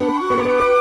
Música